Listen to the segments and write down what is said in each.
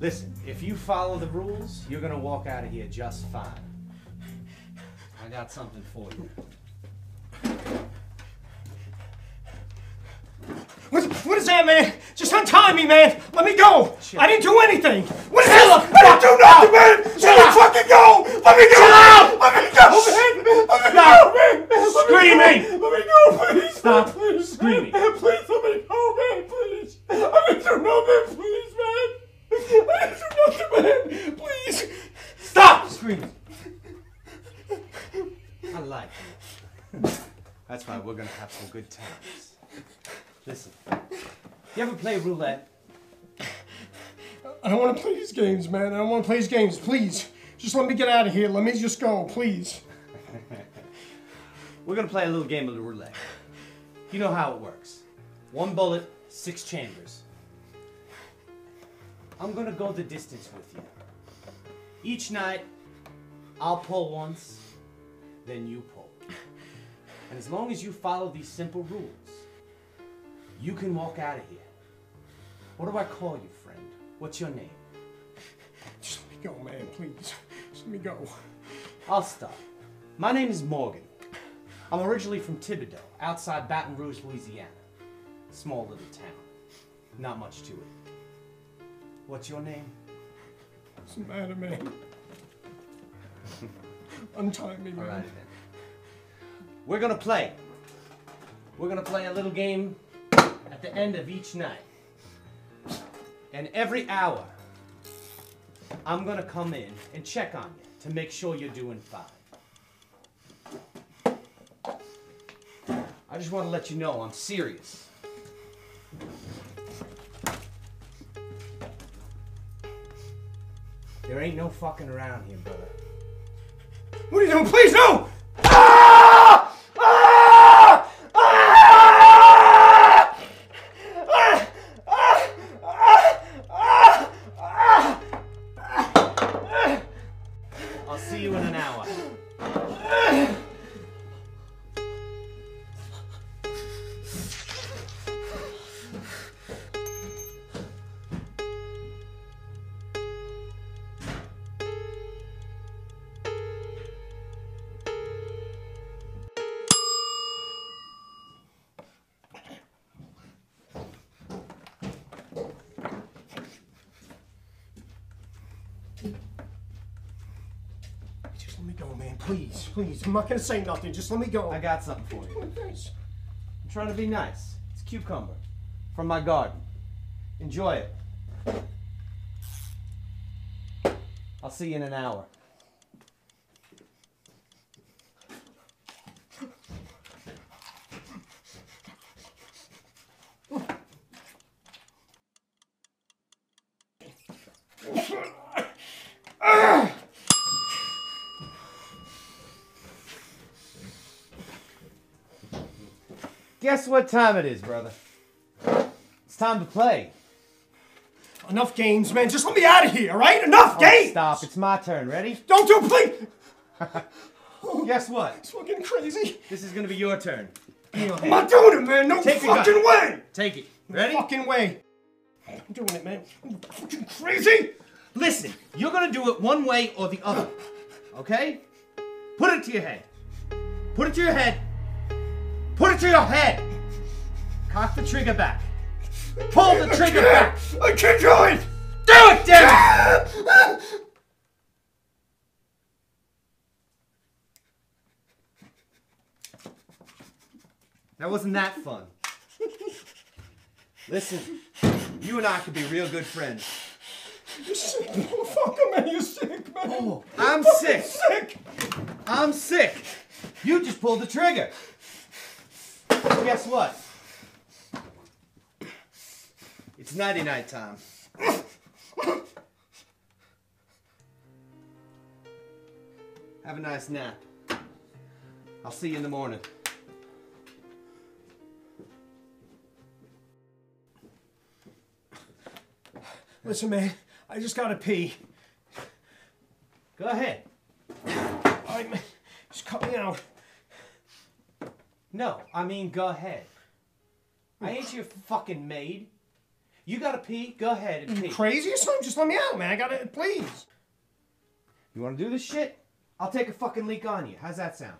Listen, if you follow the rules, you're gonna walk out of here just fine. I got something for you. What, what is that, man? Just untie me, man. Let me go. I didn't do anything. What is this? I didn't do nothing, man. Let me fucking go. Let me go. Let me go, man. Let me go, man. Let me Screaming. Let me go, please. Stop please, screaming. Please, let me go, man. Please. I didn't do nothing, please, man. I didn't do nothing, man. Please. Stop screaming! I like you. That's why we're gonna have some good times. Listen, you ever play roulette? I don't want to play these games, man. I don't want to play these games. Please. Just let me get out of here. Let me just go, please. We're gonna play a little game of roulette. You know how it works. One bullet, six chambers. I'm gonna go the distance with you. Each night, I'll pull once, then you pull. And as long as you follow these simple rules, you can walk out of here. What do I call you, friend? What's your name? Just let me go, man. Please. Just let me go. I'll stop. My name is Morgan. I'm originally from Thibodaux, outside Baton Rouge, Louisiana. Small little town. Not much to it. What's your name? What's the matter, man? Untie me, man. Alrighty then. We're gonna play. We're gonna play a little game at the end of each night. And every hour, I'm gonna come in and check on you to make sure you're doing fine. I just want to let you know I'm serious. There ain't no fucking around here, brother. What are you doing? Please, no! Please, please. I'm not gonna say nothing. Just let me go. I got something for you. I'm trying to be nice. It's cucumber from my garden. Enjoy it. I'll see you in an hour. Guess what time it is, brother? It's time to play. Enough games, man. Just let me out of here, all right? Enough Oh, games. Stop. It's my turn. Ready? Don't do it, please. Guess what? It's fucking crazy. This is gonna be your turn. Give me your I'm not doing it, man. No Take fucking way. Take it. Ready? No Fucking way. I'm doing it, man. You fucking crazy? Listen, you're gonna do it one way or the other. Okay? Put it to your head. Put it to your head. Put it to your head. Cock the trigger back. Pull the trigger back. I can't do it. Do it, damn it! That wasn't that fun. Listen, you and I could be real good friends. You're sick, motherfucker, man. You're sick, man. Oh, I'm Fucking sick. Sick. I'm sick. You just pulled the trigger. Guess what? It's nighty night time. Have a nice nap. I'll see you in the morning. Listen, man. I just gotta pee. Go ahead. All right, man. Just cut me out. No, I mean go ahead. I ain't your fucking maid. You gotta pee? Go ahead and pee. Crazy or something? Just let me out, man. I gotta, please. You wanna do this shit? I'll take a fucking leak on you. How's that sound?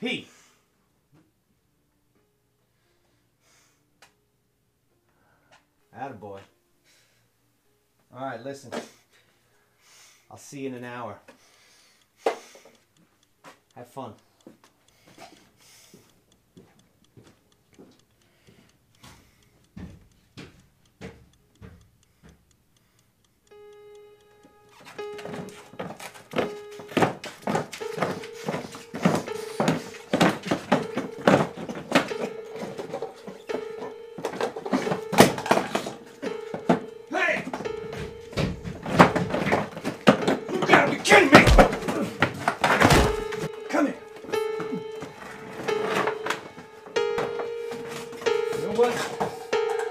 Pee. Attaboy. Alright, listen. I'll see you in an hour. Have fun. Kidding me! Come here. You know what?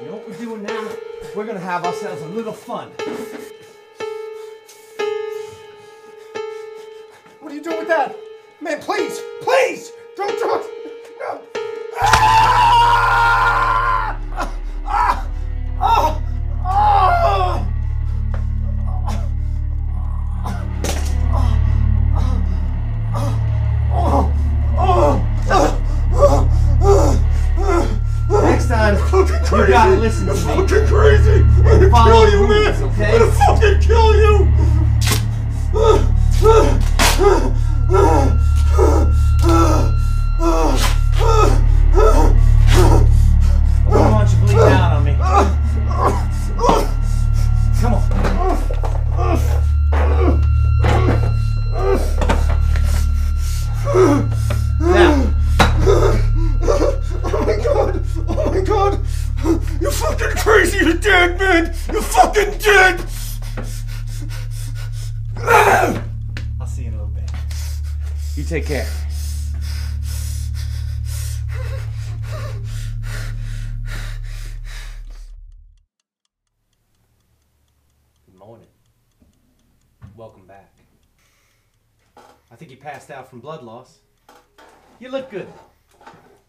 You know what we're doing now? We're gonna have ourselves a little fun. Fucking dead! I'll see you in a little bit. You take care. Good morning. Welcome back. I think you passed out from blood loss. You look good.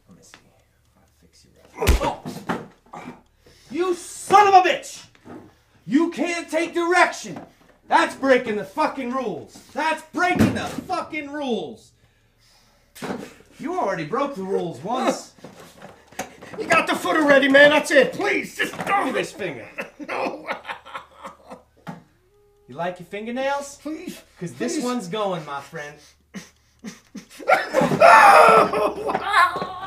Let me see. I'll fix you right. Oh! You son of a bitch! Take direction! That's breaking the fucking rules! That's breaking the fucking rules! You already broke the rules once. You got the foot already, man. That's it. Please, just me this finger. No. You like your fingernails? Please. Because this one's going, my friend.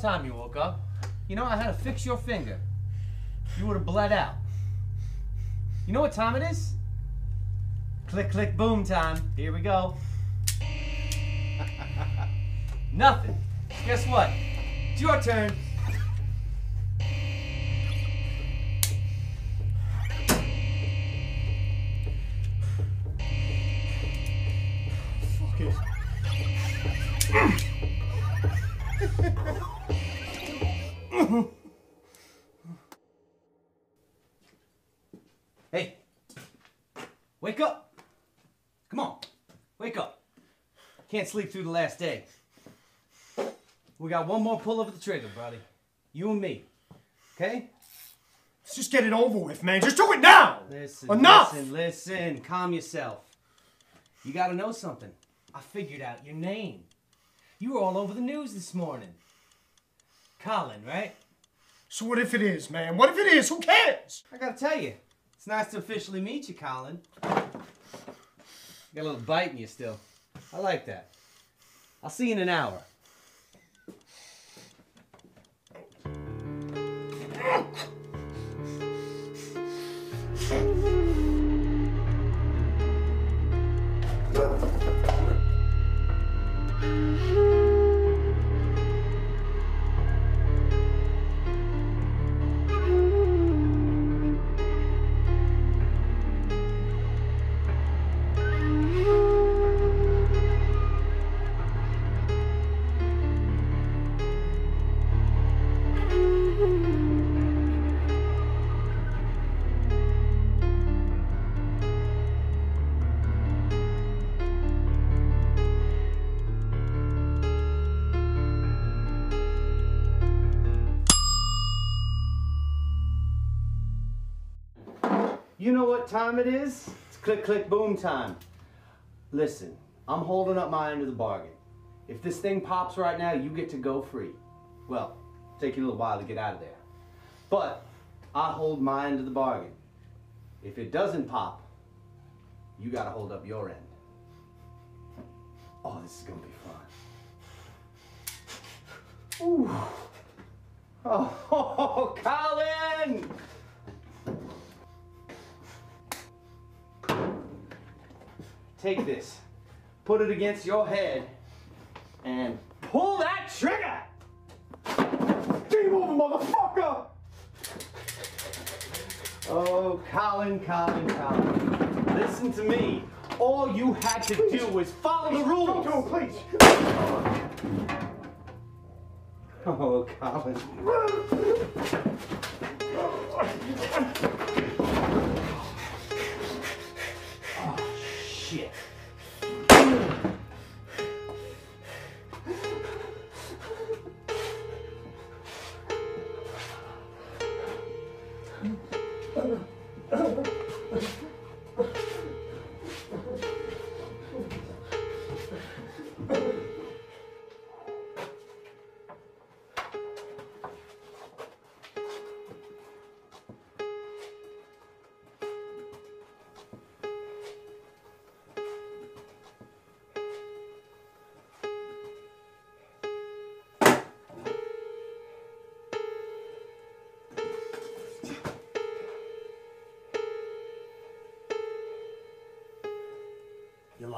Time you woke up. You know, I had to fix your finger. You would have bled out. You know what time it is? Click, click, boom time. Here we go. Nothing. Guess what? It's your turn. Come on, wake up. Can't sleep through the last day. We got one more pull of the trigger, buddy. You and me. Okay? Let's just get it over with, man. Just do it now. Listen, Enough. listen, listen. Calm yourself. You gotta know something. I figured out your name. You were all over the news this morning. Colin, right? So what if it is, man? What if it is? Who cares? I gotta tell you, it's nice to officially meet you, Colin. Got a little bite in you still. I like that. I'll see you in an hour. You know what time it is? It's click, click, boom time. Listen, I'm holding up my end of the bargain. If this thing pops right now, you get to go free. Well, take you a little while to get out of there. But I hold my end of the bargain. If it doesn't pop, you gotta hold up your end. Oh, this is gonna be fun. Ooh. Oh, Colin! Take this, put it against your head, and pull that trigger! Game over, motherfucker! Oh, Colin, Colin, Colin. Listen to me. All you had to do was follow the Don't do rules. please. Oh, Colin. shit.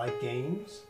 Like games?